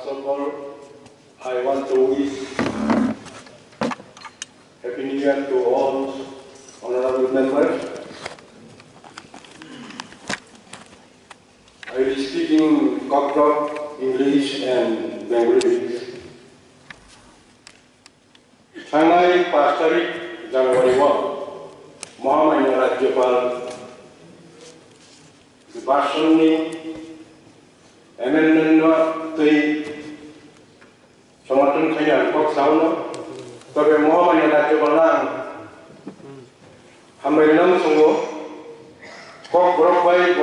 First of all, I want to wish Happy New Year to all honorable members. I will speak in Koktok, English and Bengali. Shanghai Pastorik, January 1, মহামান্য রাজ্যপাল ভাষণনি amendment মহামান্য রাজ্যপাল হামবাইনাম সঙ্গ cock বরফ by ব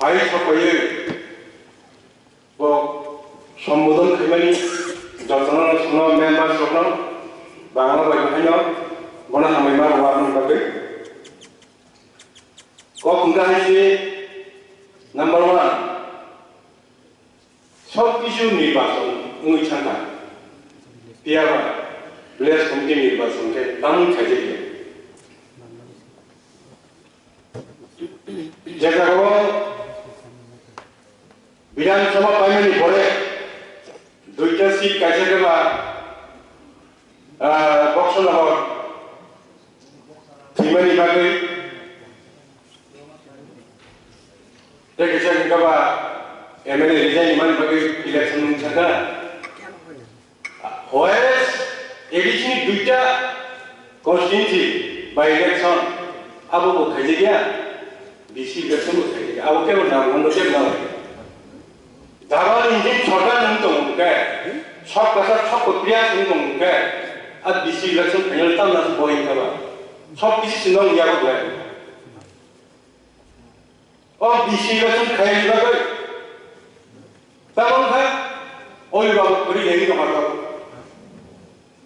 ভাই সকাইয়ে ব সম্বোধন খাইমানি যত্ন সন মেম্বার সন বাংলা বাই খাইন বনা হামাইমা ওয়ারন বাকে কক গাহিয়ে নাম্বার ওয়ান সব কিছু নির্বাচন উই ছাঙ্গা পিয়াবা প্লেস কমিটি নির্বাচনকে তামুন খাইছে যে কারণে বিধানসভা পাইমানি পরে দুইটা সিট কাছে দেবা বক্সনগর থিমানি বাকে দেখেছেন কাবা এমএলএ রিজাইন ইমান বাকে election Addition이 beta constantly by electron अब वो भेज गया बीसी इलेक्शन को भेज गया अब क्या बनाओ हम लोग क्या बनाओ 다가 이제 저가 운동인데? 첫 가서 첫 고삐야 운동인데? 아 미시 일렉션 그녀를 따라서 보인다 봐첫 빛이 진동 이하고 돼. 어 미시 일렉션 가야 일박을 따봉 가 어이 봐 우리 얘기도 말하고.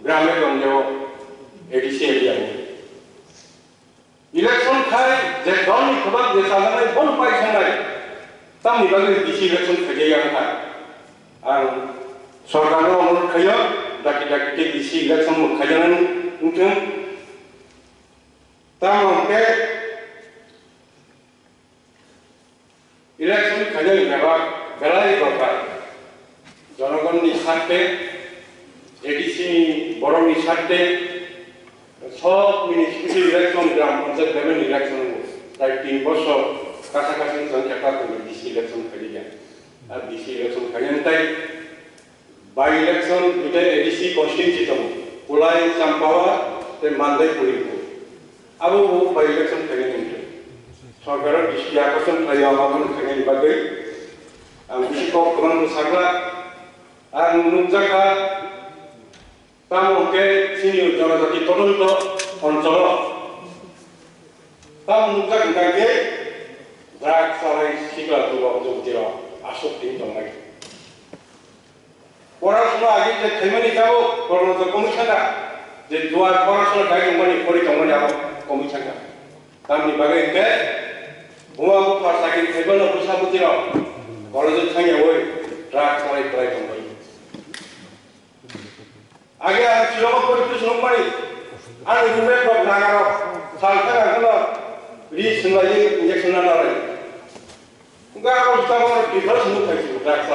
গ্রামে গঞ্জেও এডিসি এরিয়ায় ইলেকশন খায় যে দল নিখোবাক যে সাজানায় বন পাই সাংনায় tam ni bagi bisi election kerja yang kan ang sorkarno umur kaya daki daki ke bisi election kerja nan untuk tam ke election kerja yang berapa berai berapa জনগণ নিঃস্বার্থে এডিসি, বরং স্বার্থে সব মিউনিসিপ্যালিটি ইলেকশন গ্রাম panchayat level election প্রায় তিন বছর কাছাকাছি সংখ্যাটা করে ডিসি ইলেকশন খেলি যায় আর ডিসি ইলেকশন খেলেন তাই বাই ইলেকশন দুটো এডিসি কনস্টিটিউশন জিতম কোলাই চাম্পাওয়া, তে মান্দাই পড়িব আবু ও বাই ইলেকশন খেলেন সরকারের দৃষ্টি আকর্ষণ খাই আমাদের খেলেন বাদে আমি কম সাগরা, আর নুজাকা তাম অংকে চিনি জনজাতি তদন্ত অঞ্চল? তাম মুখা গুণাকে ড্রাগ চালাই শিকা দুর্বাব যুক্তির আসক্তি জন্মাই পড়াশোনা আগে যে থেমেনি যাব প্রবণত কমিশনা যে দুয়ার পড়াশোনা ডাকি মানে করি, তখন যাব কমিশনা তামনি বাগে কে হুয়া মুখা সাকি থেমেন পয়সা বুঝির কলেজের সঙ্গে ওই ড্রাগ চালাই প্রায় 아게 기록을 버리고 정말이 아니 눈에 밥 나가라 살다가 그나 우리 생각이 이제 끝나나래 그러니까 아까 우리가 비결 생각하지 못할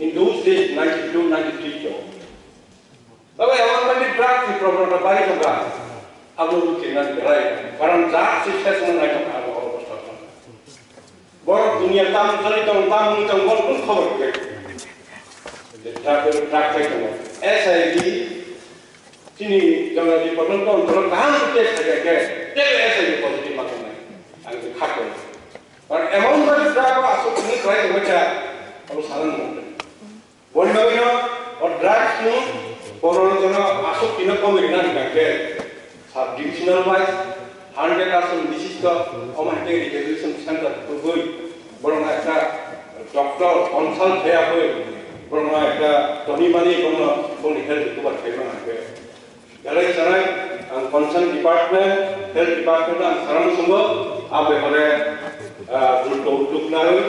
In those days, 92, 93 show. তবে এমন মানে প্রার্থী প্রবণতা বাড়ি তোমরা আলো রুচি না ধরাই কারণ যা শিক্ষা তোমার নাই বড় দুনিয়া তাম চলিত তাম নিতাম খবর jauh. Tapi yang mana di drag di program terbaik juga, aku rutin nanti berai. Karena drag sih saya semua naik ke aku kalau pas Bor dunia tamu cari tamu tamu tamu bor pun khabar ke. Drag itu drag saya kamu. SID sini jangan di penonton terus tahan tes saja ke. Jadi SID positif makanya. Aku khabar. আর এমন ভাবে drug আসো তুমি try করবে আমি সাধারণ মনে বলি ভাবে না আর ড্রাগ নু করোনা জন আসো কিনা কমে না নিকাকে সাব ডিভিশনাল ওয়াইজ হান্ড্রেড আসন বিশিষ্ট অমান্টে রিজলিউশন সেন্টার খুবই বরং একটা ডক্টর কনসাল্ট হয়ে হয়ে বরং একটা ধনীমানি কোনো কোনো হেলথ কুবার খেয়ে না গেলে জানাই আং কনসার্ন ডিপার্টমেন্ট হেলথ ডিপার্টমেন্ট আং সারানো সম্ভব আবে হলে দুটো উদ্যোগ না হই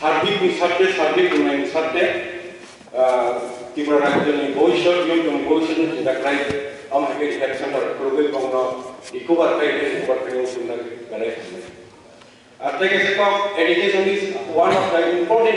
সার্বিক নিঃস্বার্থে সার্বিক উন্নয়ন স্বার্থে ত্রিপুরা রাজ্যের ভবিষ্যৎ এবং ভবিষ্যৎ দেখাই আমাকে হেলথ সেন্টার করবে এবং ইকোবার পাই ইকোবার পাই সুন্দর গেলে আর থেকে education is one of the important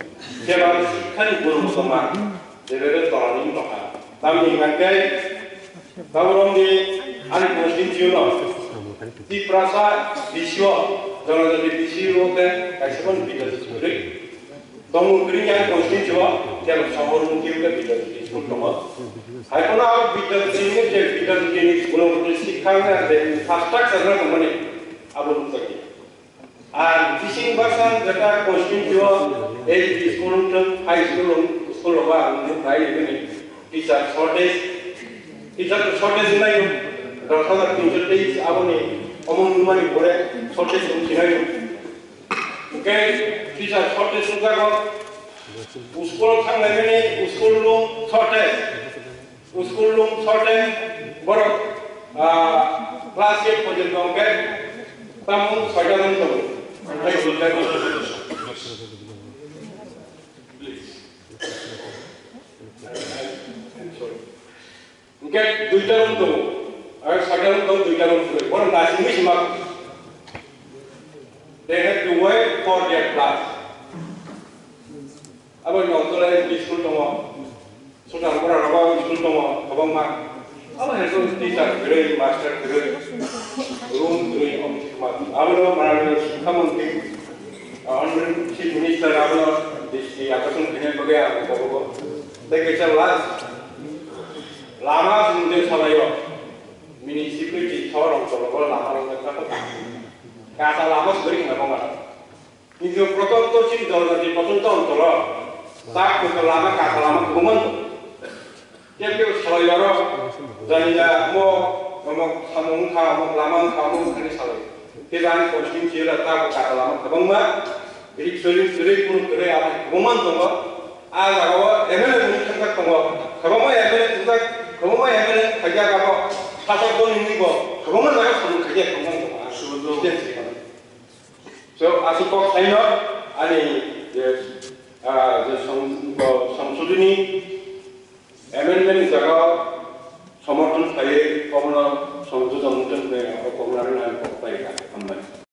제발 시칸이 보는 것만 내려를 떠나는 거가. 남이 만게. 나오는데 아니 보신 지우노 이 프라사 비시오. 저는 이제 비시오데 다시번 비더스리 너무 그리냐 보신 지와 제가 저거는 기억에 비더스리 그러면 아이코나 아 비더스리는 제 비더스리는 오늘 시칸에 대해 파스탁 사는 거만이 아버님 거기 আর টিচিং পার্সন যেটা কোশ্চিন কনস্টিটিউশন এই স্কুল হাই স্কুল স্কুল বা প্রায় এখানে টিচার শর্টেজ টিচার শর্টেজ নাই, দশ হাজার তিনশো তেইশ আপনি অমন করে শর্টেজ ছিনাই ওকে টিচার শর্টেজ জায়গা স্কুল থাকলে school room shortage school room shortage বড় ক্লাস এইট পর্যন্ত ওকে তেমন ছয়টা দেবো। দুইটা রুম দেবো আর ছয়টা রুম দেবো দুইটা রুম দেবো বরং নাসিমি সীমা They have to wait for their class. আবার নন্দরা স্কুল তোমা সুতরাং আমরা রবা স্কুল তোমা এবং মা আমার হেসন টিচার বেরোই মাস্টার বেরোই রুম দুই অমিত আমরা মাননীয় শিক্ষামন্ত্রী অনরেবল চিফ মিনিস্টার আমরা দেশকে আকর্ষণ কিনে বগে আমরা বলবো তাই catcher last Lama Spring Abama. If you protect the chin dollar, the Poton Toro, tak with the Lama Kata Lama Kuman. Dia ke Salayo, Zania Mo, Mo Samung Kamu, Lama Kamu, and Salayo. Kailangan ko sin sila ta ko kakalaman kabang ma iri suri suri pun kere apa kuman tunggu aga kawa emele pun tengah tunggu kabang ma emele tunggu kabang ma emele kerja kawa pasal pun ini ko kabang ma naga pun kerja kabang tunggu So as a cock sign up, and there's uh, there's some uh, some Sudini amendment is about some पाए कमला common कमला नाम